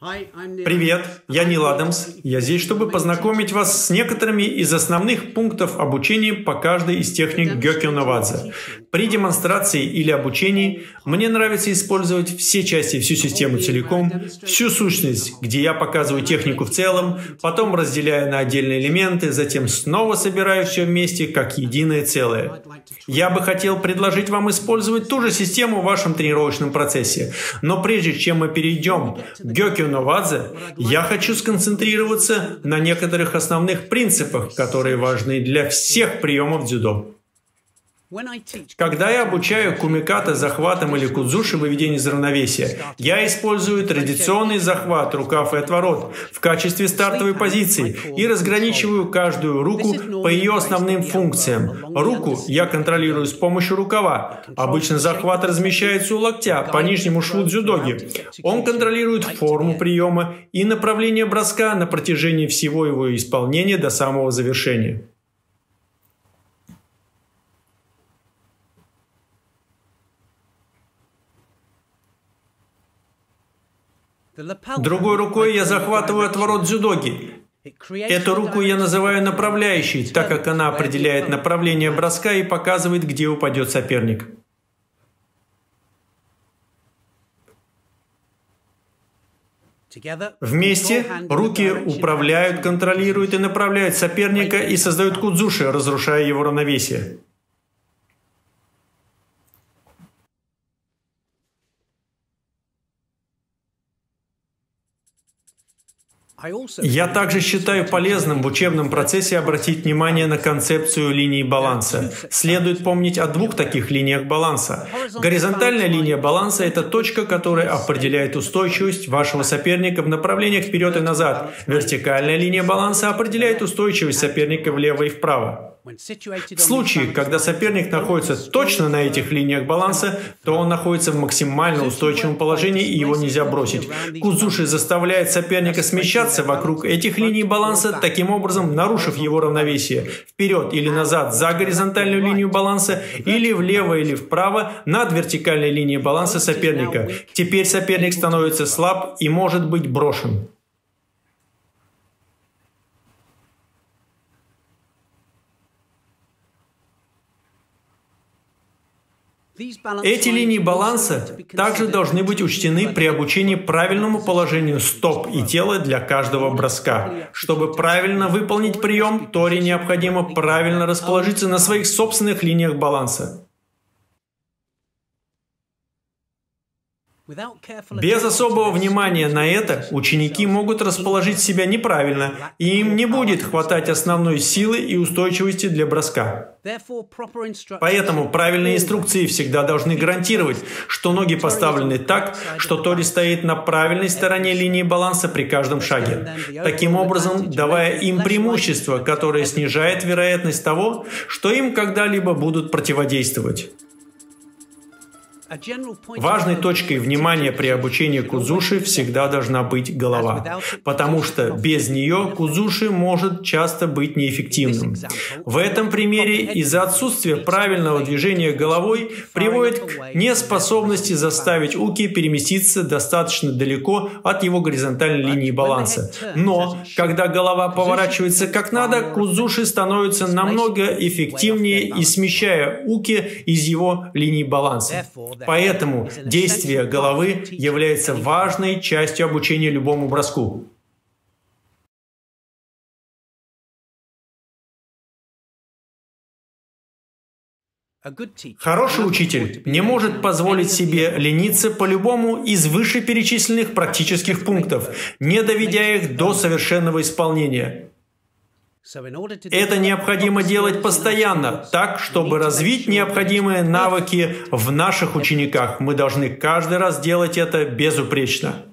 Привет, я Нил Адамс. Я здесь, чтобы познакомить вас с некоторыми из основных пунктов обучения по каждой из техник Гёкё Новадзе. При демонстрации или обучении мне нравится использовать все части, всю систему целиком, всю сущность, где я показываю технику в целом, потом разделяю на отдельные элементы, затем снова собираю все вместе как единое целое. Я бы хотел предложить вам использовать ту же систему в вашем тренировочном процессе. Но прежде чем мы перейдем к Гёкё Новадзе, я хочу сконцентрироваться на некоторых основных принципах, которые важны для всех приемов дзюдо. Когда я обучаю кумиката захватом или кудзуши выведение из равновесия, я использую традиционный захват, рукав и отворот в качестве стартовой позиции и разграничиваю каждую руку по ее основным функциям. Руку я контролирую с помощью рукава. Обычно захват размещается у локтя по нижнему шву дзюдоги. Он контролирует форму приема и направление броска на протяжении всего его исполнения до самого завершения. Другой рукой я захватываю отворот дзюдоги. Эту руку я называю направляющей, так как она определяет направление броска и показывает, где упадет соперник. Вместе руки управляют, контролируют и направляют соперника и создают кудзуши, разрушая его равновесие. Я также считаю полезным в учебном процессе обратить внимание на концепцию линии баланса. Следует помнить о двух таких линиях баланса. Горизонтальная линия баланса – это точка, которая определяет устойчивость вашего соперника в направлениях вперед и назад. Вертикальная линия баланса определяет устойчивость соперника влево и вправо. В случае, когда соперник находится точно на этих линиях баланса, то он находится в максимально устойчивом положении и его нельзя бросить. Кузуши заставляет соперника смещаться вокруг этих линий баланса, таким образом нарушив его равновесие вперед или назад за горизонтальную линию баланса или влево или вправо над вертикальной линией баланса соперника. Теперь соперник становится слаб и может быть брошен. Эти линии баланса также должны быть учтены при обучении правильному положению стоп и тела для каждого броска. Чтобы правильно выполнить прием, Тори необходимо правильно расположиться на своих собственных линиях баланса. Без особого внимания на это ученики могут расположить себя неправильно, и им не будет хватать основной силы и устойчивости для броска. Поэтому правильные инструкции всегда должны гарантировать, что ноги поставлены так, что Тори стоит на правильной стороне линии баланса при каждом шаге. Таким образом, давая им преимущество, которое снижает вероятность того, что им когда-либо будут противодействовать. Важной точкой внимания при обучении кузуши всегда должна быть голова, потому что без нее кузуши может часто быть неэффективным. В этом примере из-за отсутствия правильного движения головой приводит к неспособности заставить уки переместиться достаточно далеко от его горизонтальной линии баланса. Но, когда голова поворачивается как надо, кузуши становятся намного эффективнее и смещая уки из его линии баланса. Поэтому действие головы является важной частью обучения любому броску. Хороший учитель не может позволить себе лениться по любому из вышеперечисленных практических пунктов, не доведя их до совершенного исполнения. Это необходимо делать постоянно, так, чтобы развить необходимые навыки в наших учениках. Мы должны каждый раз делать это безупречно.